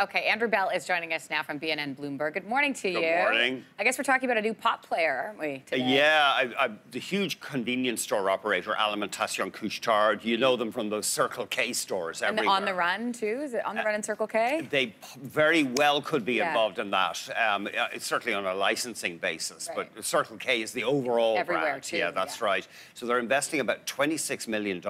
Okay, Andrew Bell is joining us now from BNN Bloomberg. Good morning to you. Good morning. I guess we're talking about a new pop player, aren't we? Today? Yeah, I, I, the huge convenience store operator Alimentation Couche-Tard. You know them from those Circle K stores everywhere. and. On the Run too. Is it On the Run in Circle K? They very well could be Yeah. involved in that. Um, uh, it's certainly on a licensing basis, Right. but Circle K is the overall Everywhere, brand. too, Yeah, that's yeah. right. So they're investing about $26 million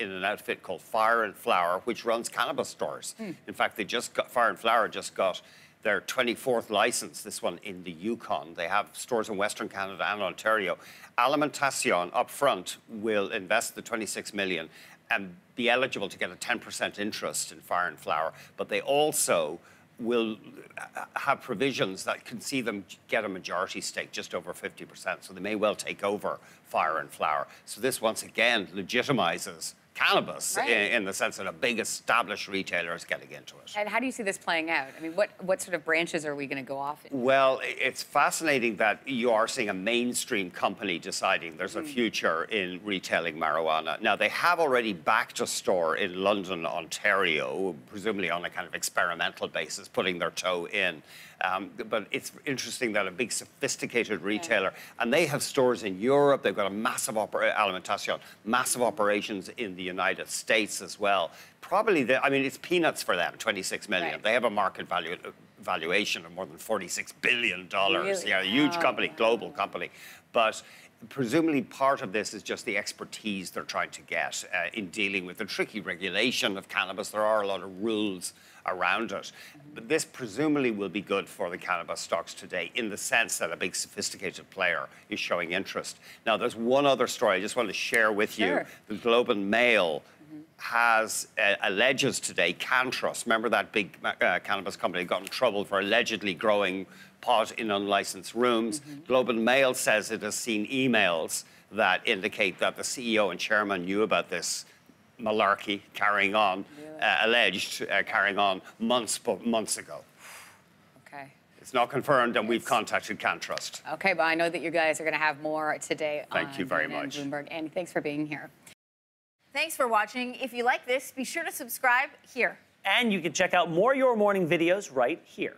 in an outfit called Fire and Flower, which runs cannabis stores. Hmm. In fact, they just got Fire and Flower just got their 24th license, this one in the Yukon. They have stores in Western Canada and Ontario. Alimentation up front will invest the 26 million and be eligible to get a 10% interest in Fire and Flower, but they also will uh, have provisions that can see them get a majority stake, just over 50%. So they may well take over Fire and Flower. So this once again legitimizes cannabis Right. in, in the sense that a big established retailer is getting into it. And how do you see this playing out? I mean, what what sort of branches are we going to go off in? Well, it's fascinating that you are seeing a mainstream company deciding there's a hmm. future in retailing marijuana. Now, they have already backed a store in London, Ontario, presumably on a kind of experimental basis, putting their toe in. Um, but it's interesting that a big sophisticated retailer, and they have stores in Europe, they've got a massive opera- alimentation, massive operations in the United States as well. Probably, the, I mean, it's peanuts for them, 26 million. Right. They have a market value, valuation of more than $46 billion. Really? Yeah, a huge Wow. company, global company. But presumably part of this is just the expertise they're trying to get uh, in dealing with the tricky regulation of cannabis. There are a lot of rules around it. But this presumably will be good for the cannabis stocks today in the sense that a big sophisticated player is showing interest. Now, there's one other story I just want to share with Sure. you. The Globe and Mail has uh, alleges today CannTrust, remember that big uh, cannabis company got in trouble for allegedly growing pot in unlicensed rooms. Globe and Mail says it has seen emails that indicate that the CEO and chairman knew about this malarkey carrying on, uh, alleged uh, carrying on months months ago. Okay. It's not confirmed, and we've contacted CannTrust. Okay, but I know that you guys are going to have more today. Thank on you very much. Bloomberg, and thanks for being here. Thanks for watching. If you like this, be sure to subscribe here. And you can check out more Your Morning videos right here.